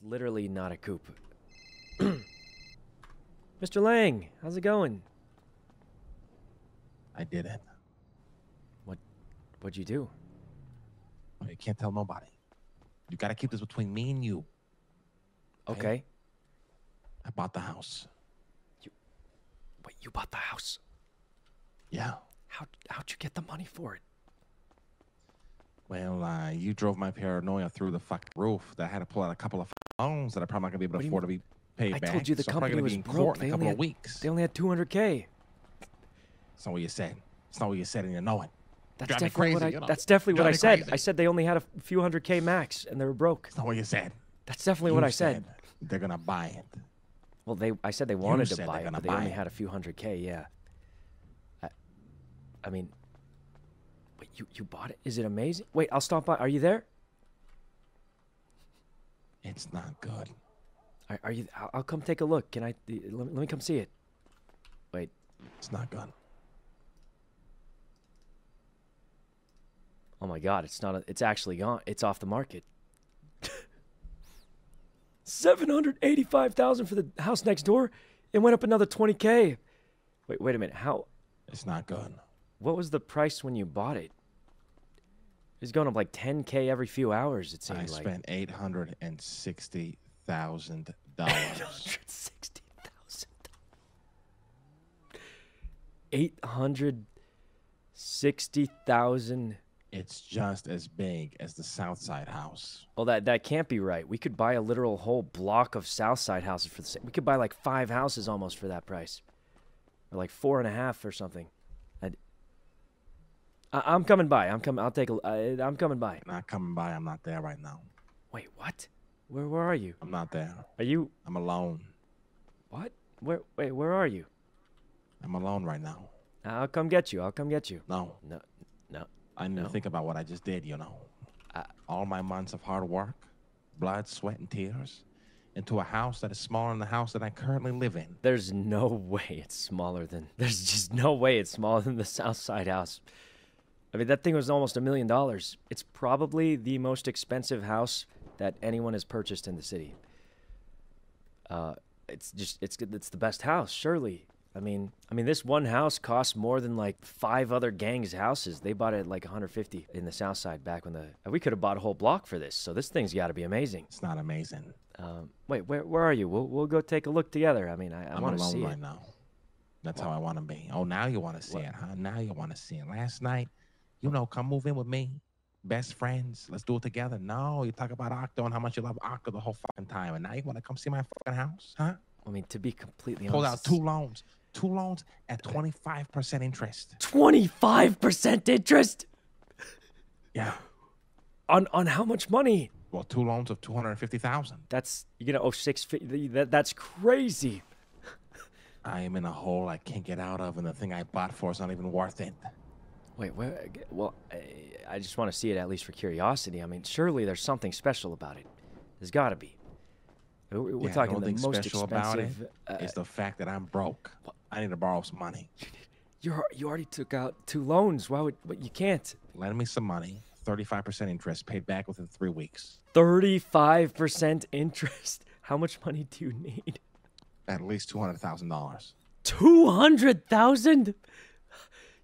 It's literally not a coupe. Mr. Lang, how's it going? I did it. What what'd you do? You can't tell nobody. You gotta keep this between me and you. Okay. I bought the house. You, wait, you bought the house? Yeah. How how'd you get the money for it? Well, uh, you drove my paranoia through the fucking roof. That I had to pull out a couple of loans that I'm probably not gonna be able to do afford to be paid I back. I told you the so company gonna was be in broke. court in They a couple had, of weeks. They only had 200k. That's not what you said. It's not what you said, and you know it. That's definitely what I. you know. That's definitely what I said. crazy. I said they only had a few hundred k max, and they were broke. That's not what you said. That's definitely what I said. They're gonna buy it. Well, they. I said they wanted to said buy it, but they only it. had a few hundred k. Yeah. I, I mean, wait, you you bought it? Is it amazing? Wait, I'll stop by. Are you there? It's not good. Are, are you? I'll, I'll come take a look. Can I? Let me, let me come see it. Wait. It's not good. Oh my God! It's not. A, it's actually gone. It's off the market. Seven hundred eighty-five thousand for the house next door. It went up another twenty k. Wait, wait a minute. How? It's not good. What was the price when you bought it? It's going up like ten k every few hours. It I like. I spent eight hundred and sixty thousand dollars. sixty thousand. Eight hundred sixty thousand. It's just as big as the Southside house. Well, that that can't be right. We could buy a literal whole block of Southside houses for the same. We could buy like five houses almost for that price, or like four and a half or something. I, I'm coming by. I'm coming. I'll take a. I, I'm coming by. Not coming by. I'm not there right now. Wait, what? Where where are you? I'm not there. Are you I'm alone. what? Where wait? Where are you? I'm alone right now. I'll come get you. I'll come get you. No, No, no. I need No. to think about what I just did. You know, I- all my months of hard work, blood, sweat, and tears, into a house that is smaller than the house that I currently live in. There's no way it's smaller than. There's just no way it's smaller than the South Side house. I mean, that thing was almost a million dollars. It's probably the most expensive house that anyone has purchased in the city. Uh, it's just it's it's the best house, surely. I mean, I mean, this one house costs more than like five other gangs' houses. They bought it at like 150 in the South Side back when the we could have bought a whole block for this. So this thing's got to be amazing. It's not amazing. Um, wait, where where are you? We'll we'll go take a look together. I mean, I, I I'm want to see right it. now. That's how I want to be. Oh, now you want to see it, huh? Now you want to see it. Last night, you know, come move in with me. Best friends. Let's do it together. No, you talk about Octo and how much you love Octo the whole fucking time. And now you want to come see my fucking house, huh? I mean, to be completely Pulled honest, out two loans. Two loans at 25% interest. twenty-five percent interest Yeah. on on how much money? Well, two loans of 250000 That's you're gonna owe oh, six. That that's crazy. I am in a hole I can't get out of, and the thing I bought for is not even worth it. Wait, where? Well, I, I just want to see it at least for curiosity. I mean, surely there's something special about it. There's got to be. We're, we're Yeah, talking the most special about it expensive. uh, is the fact that I'm broke. I need to borrow some money. you you already took out two loans. Why would? But you can't. Lend me some money. 35% interest paid back within three weeks. Thirty-five percent interest. How much money do you need? At least $200,000. Two hundred thousand.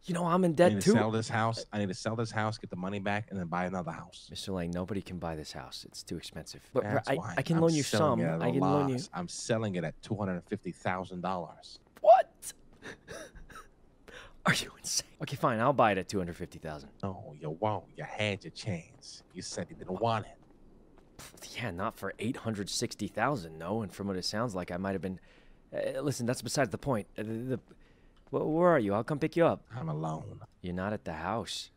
You know I'm in debt I need to too. sell this house. I need to sell this house, get the money back, and then buy another house. Mr. Lang, nobody can buy this house. It's too expensive. But but That's I, why I can I'm loan you some. it at a I can loan you. I'm selling it at $250,000. What? Are you insane? Okay, fine. I'll buy it at two hundred fifty thousand. No, you won't. You had your chance. You said you didn't want it. Yeah, not for eight hundred sixty thousand. No, and from what it sounds like, I might have been. Uh, listen, that's besides the point. Uh, the, the, wh- where are you? I'll come pick you up. I'm alone. You're not at the house.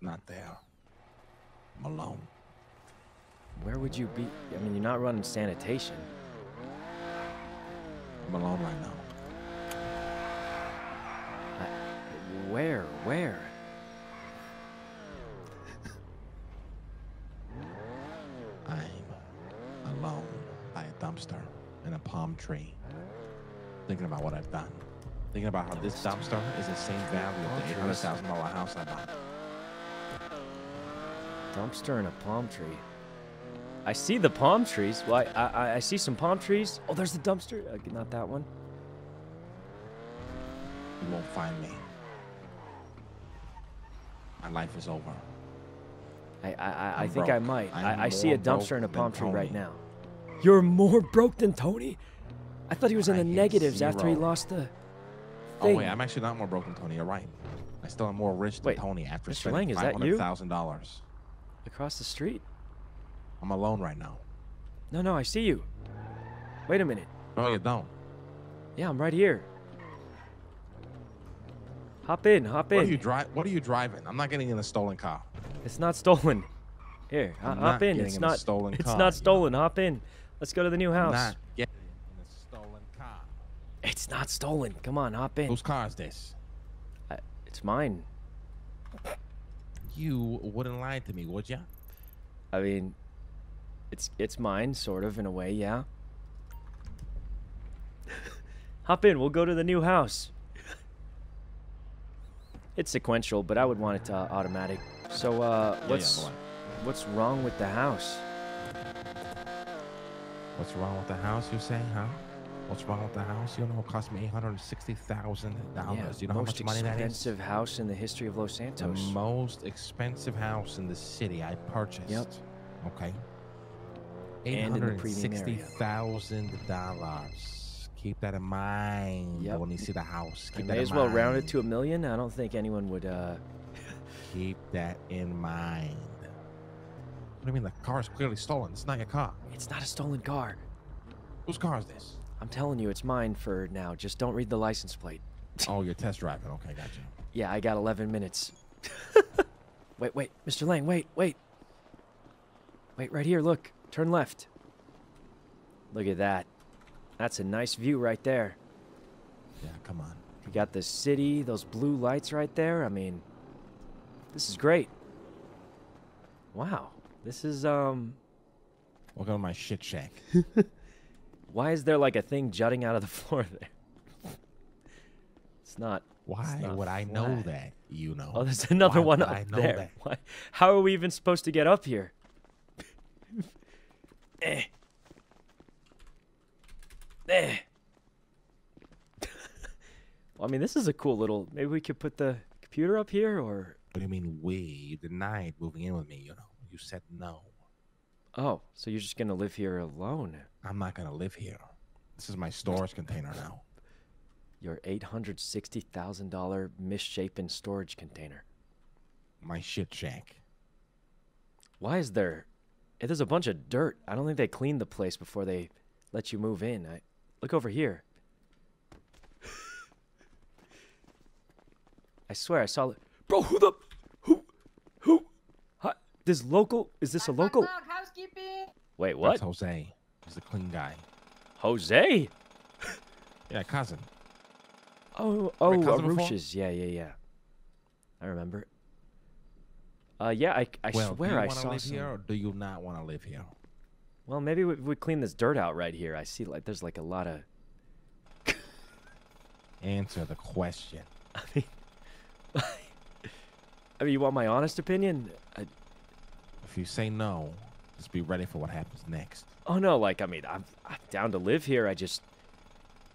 Not there. I'm alone. Where would you be? I mean, you're not running sanitation. I'm alone right now. Where? Where? I'm alone by a dumpster in a palm tree. Thinking about what I've done. Thinking about how this dumpster is the same value of the eight hundred thousand dollar house I bought. Dumpster and a palm tree. I see the palm trees. Well, I, I, I see some palm trees. Oh, there's the dumpster. Uh, not that one. You won't find me. My life is over. I, I, I, I think I broke. might. I'm I, I see a dumpster and a palm tree right now. You're more broke than Tony? I thought he was in the negatives after he lost the Oh wait, I'm actually not more broke than Tony. You're right. I still am more rich than Wait, Tony after Mr. spending Lang, is five hundred thousand dollars. Across the street? I'm alone right now. No, no, I see you. Wait a minute. No, you don't. Yeah, I'm right here. Hop in, hop What are in. you dri- What are you driving? I'm not getting in a stolen car. It's not stolen. Here, I'm hop not in. It's in a not stolen It's car, you not know. stolen. Hop in. Let's go to the new house. not getting in a stolen car. It's not stolen. Come on, hop in. Whose car is this? I, it's mine. You wouldn't lie to me, would ya? I mean, it's it's mine, sort of in a way, yeah. hop in. We'll go to the new house. It's sequential, but I would want it to uh, automatic. So, uh, Yeah, what's yeah, go what's wrong with the house? What's wrong with the house? You say, huh? What's wrong with the house? You know, it cost me eight hundred sixty thousand dollars. You know how most much money that is? expensive house in the history of Los The Santos. most expensive house in the city I purchased. Yep. Okay. Eight the hundred sixty thousand dollars. Keep that in mind Yep. when you see the house. I Keep may that as well mind. round it to a million. I don't think anyone would. uh Keep that in mind. What do you mean? The car is clearly stolen. It's not your car. It's not a stolen car. Whose car is this? I'm telling you, it's mine for now. Just don't read the license plate. Oh, you're test driving. Okay, gotcha. Yeah, I got 11 minutes. wait, wait, Mr. Lang, wait, wait. Wait, right here, look. Turn left. Look at that. That's a nice view right there. Yeah, come on. You got the city, those blue lights right there. I mean, this is great. Wow. This is, um, Welcome to my shit shack. why is there like a thing jutting out of the floor there? It's not. Why not would I know that? You know. Oh, there's another Why one up I know there. that? Why? How are we even supposed to get up here? eh. Eh. well, I mean, this is a cool little. Maybe we could put the computer up here, or What do you mean we? You denied moving in with me, you know. You said no. Oh, so you're just gonna live here alone? I'm not gonna live here. This is my storage container now. Your eight hundred sixty thousand dollar misshapen storage container. My shit shack. Why is there? eh, There's a bunch of dirt. I don't think they cleaned the place before they let you move in. I look over here. I swear I saw it. Bro, who the who who? Hi, this local? Is this a local? Wait, That's what? Jose. He's the clean guy. Jose? Yeah, cousin. Oh, oh, Right. Arush's. Yeah, yeah, yeah. I remember. Uh, yeah, I, I well, do swear you I want to saw live some. here or do you not want to live here? Well, maybe we, we clean this dirt out right here. I see like there's like a lot of. Answer the question. I mean, I mean, you want my honest opinion? I, If you say no, just be ready for what happens next. oh no, like I mean, I'm, I'm down to live here. I just,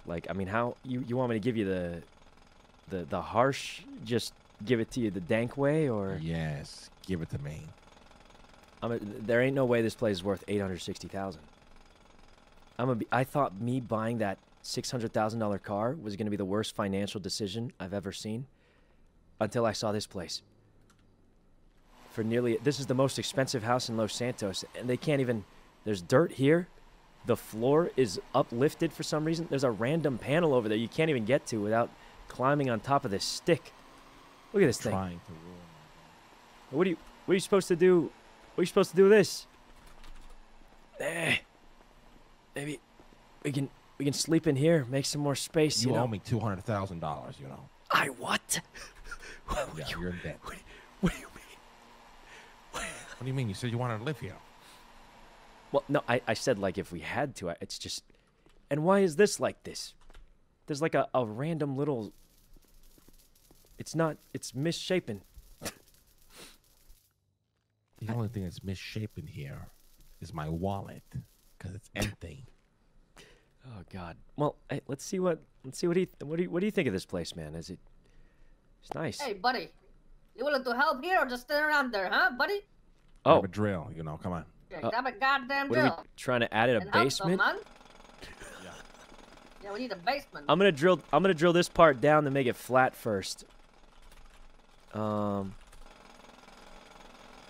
like, I mean, how you you want me to give you the, the the harsh, just give it to you the dank way, or Yes, give it to me. I mean, there ain't no way this place is worth eight hundred sixty thousand. I'm a, be- I thought me buying that six hundred thousand dollar car was gonna be the worst financial decision I've ever seen, until I saw this place. For nearly, this is the most expensive house in Los Santos, and they can't even. There's dirt here. The floor is uplifted for some reason. There's a random panel over there you can't even get to without climbing on top of this stick. Look at this thing. Trying to ruin What are you what are you supposed to do? What are you supposed to do with this? Eh. Maybe we can we can sleep in here, make some more space, You you, know. owe me two hundred thousand dollars. You know. I what? what, Yeah, you, you're in debt. what, what do you mean? What do you mean? You said you wanted to live here. Well, no, I, I said like if we had to. I, it's just And why is this like this? There's like a, a random little It's not it's misshapen. The only thing that's misshapen here is my wallet because it's empty. Oh God. Well, hey, let's see what let's see what he what do you, what do you think of this place, man? Is it? It's nice. Hey, buddy. You willing to help here or just stand around there, huh, buddy? Oh, oh, a drill. You know, come on. Yeah, Uh, grab a goddamn what are we drill. trying to add in a and basement? Some, man. Yeah, we need a basement. I'm gonna drill. I'm gonna drill this part down to make it flat first. Um.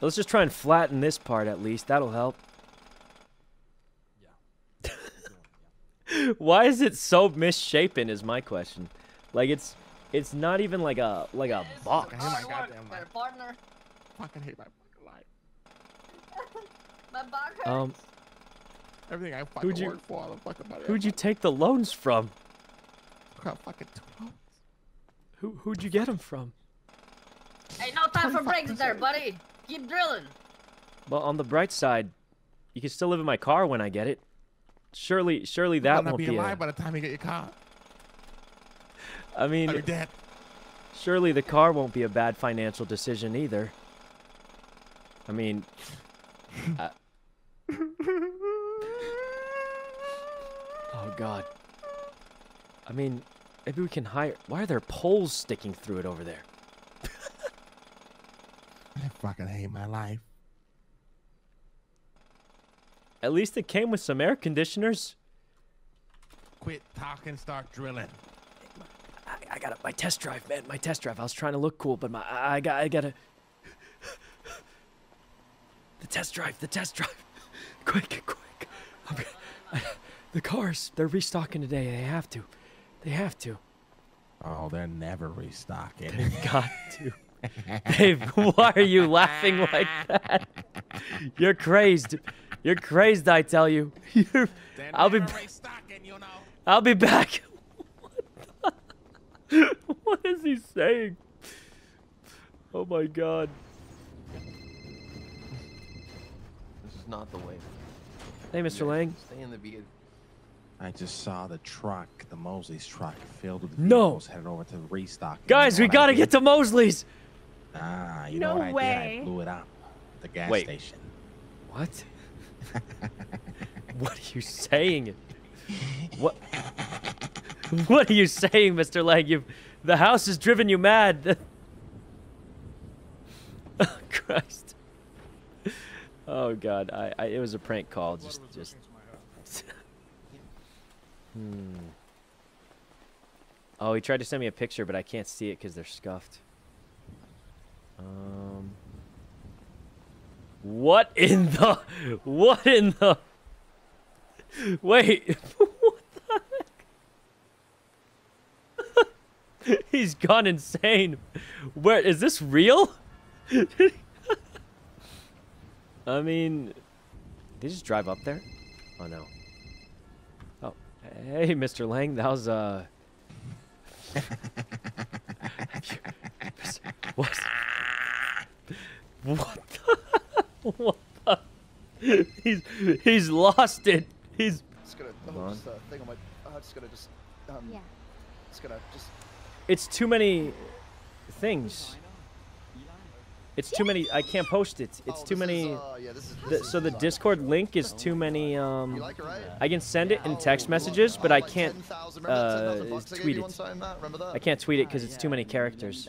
Let's just try and flatten this part at least. That'll help. Yeah. Why is it so misshapen? Is my question. Like it's, it's not even like a like a This is box. hate my goddamn life. partner. Fucking hate my fucking life. My back hurts. Um, Everything I fucking Who'd you- worked for, the fucking money. who'd you take the loans from? got fucking two loans. Who who'd you get them from? hey, no time for breaks there, buddy. Keep drilling. Well, on the bright side, you can still live in my car when I get it. Surely, surely that won't be be. alive A, by the time you get your car. I Are you mean, dead? surely the car won't be a bad financial decision either. I mean, I- uh, oh god. I mean, maybe we can hire. Why are there poles sticking through it over there? I fucking hate my life. At least it came with some air conditioners. Quit talking, start drilling. I, I got it. My test drive, man. My test drive. I was trying to look cool, but my I, I got I gotta. The test drive. The test drive. quick, quick. I'm gonna- I- the cars. They're restocking today. They have to. They have to. Oh, they're never restocking. They got to. Dave, why are you laughing like that? You're crazed. You're crazed, I tell you. You're, I'll be never you know. I'll be back. What, what is he saying? Oh my god. This not the way. Hey, Mr. Lang. Stay in the vehicle. I just saw the truck, the Mosley's truck, filled with No. vehicles headed over to the restock. Guys, we gotta get to Mosley's. Ah, you No know what I did? I blew it up. at The gas Wait. station. What? what are you saying? What? What are you saying, Mr. Lang? You've, the house has driven you mad. oh, Christ. Oh God, I, I, it was a prank call. Just, just. hmm. Oh, he tried to send me a picture, but I can't see it because they're scuffed. Um. What in the? What in the? Wait. what the heck? He's gone insane. Where is this real? I mean, did he just drive up there? Oh no. Oh, hey, Mr. Lang, that was uh. what? What the? what the? He's he's lost it. He's Just gonna the Hold whole on. just, uh, thing on my. Uh, just gonna just um. Yeah. Just gonna just. it's too many things. It's too many. I can't post it. It's oh, too many. Is, uh, yeah, this is, the, so the. Discord link is too many. Um, like it, right? I can send it in Oh, text messages, but oh, I can't. 10,000 remember the uh, 10,000 bucks I gave tweet it. one time, Matt? Remember that? I can't tweet it because it's too many characters.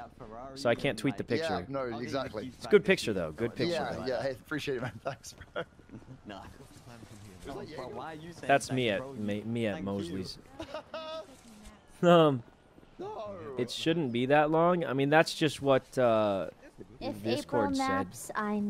So I can't tweet the picture. Yeah, no, exactly. It's a good picture though. Good picture. Yeah, though. yeah. Hey, appreciate it, man. Thanks, bro. No. like, yeah, Bro, why are you That's me at me, me at Mosley's. Um, it shouldn't be that long. I mean, that's just what uh, If Discord April said. naps, I